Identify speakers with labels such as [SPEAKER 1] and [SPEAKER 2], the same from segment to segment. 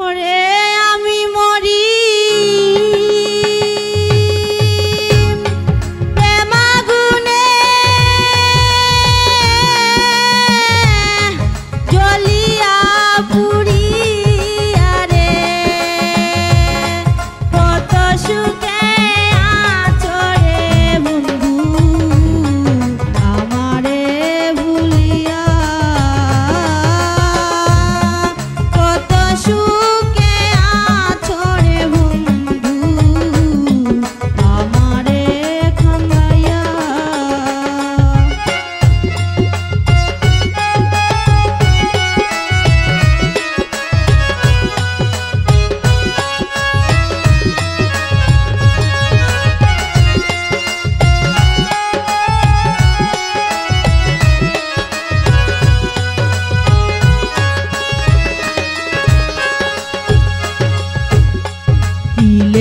[SPEAKER 1] ওরে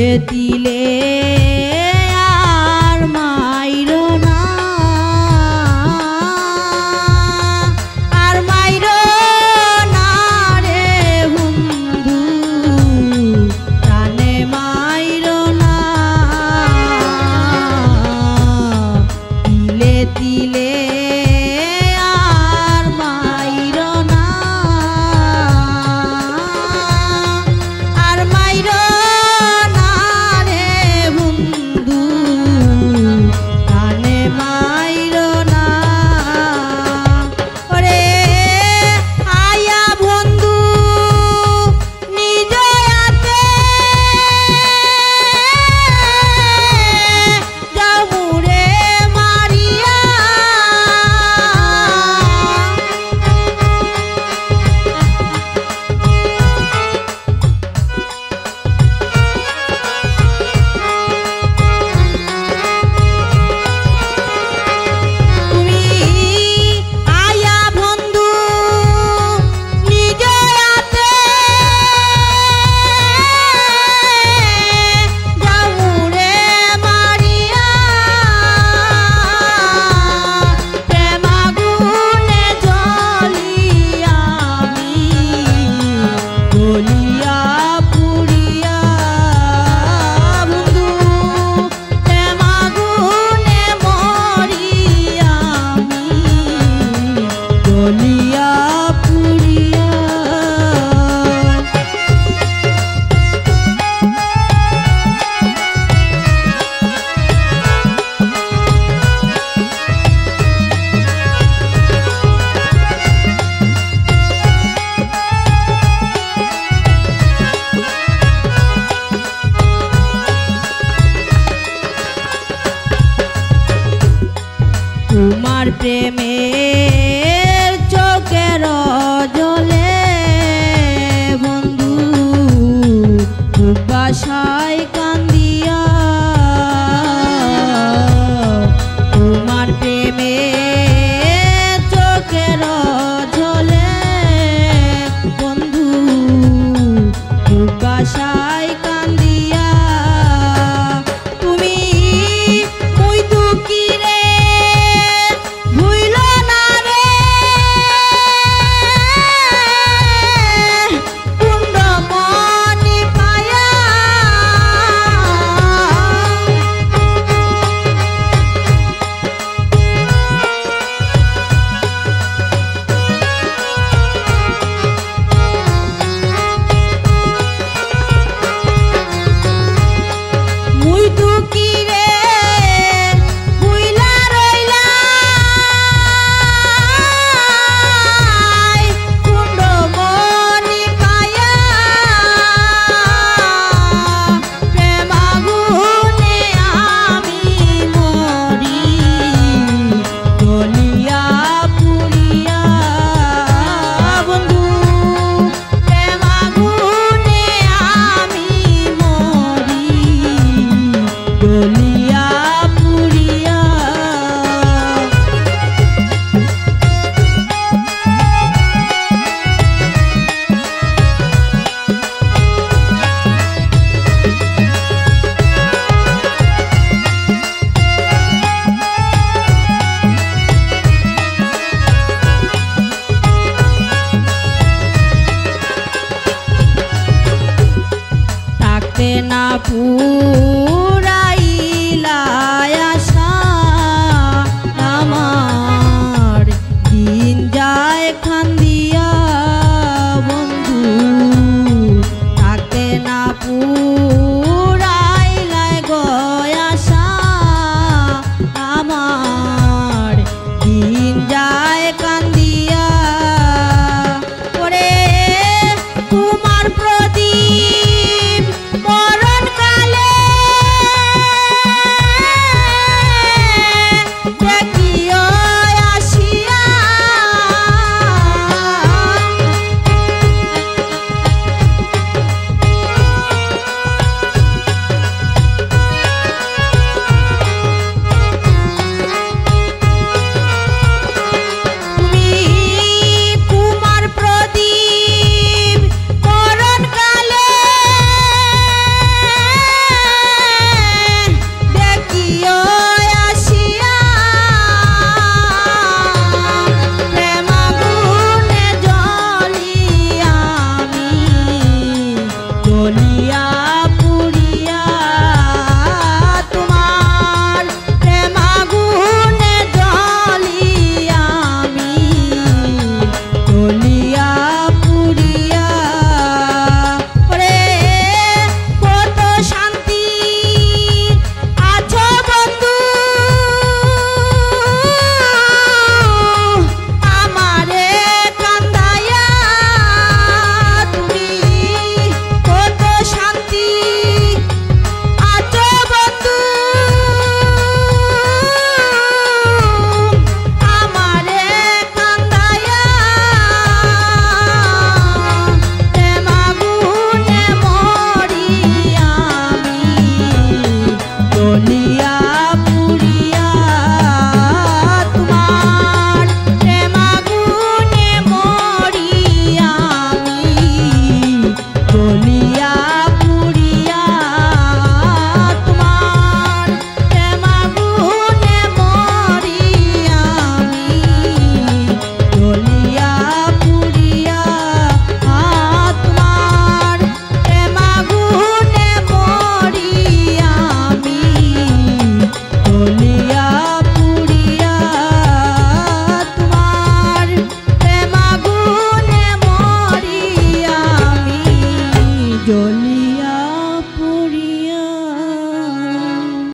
[SPEAKER 1] 约定。में